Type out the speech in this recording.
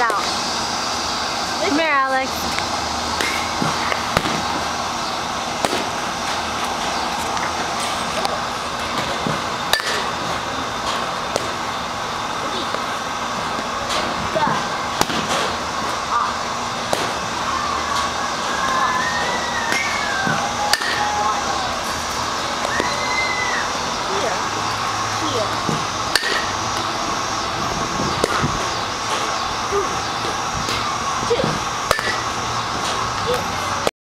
out. Come here, Alex. Good.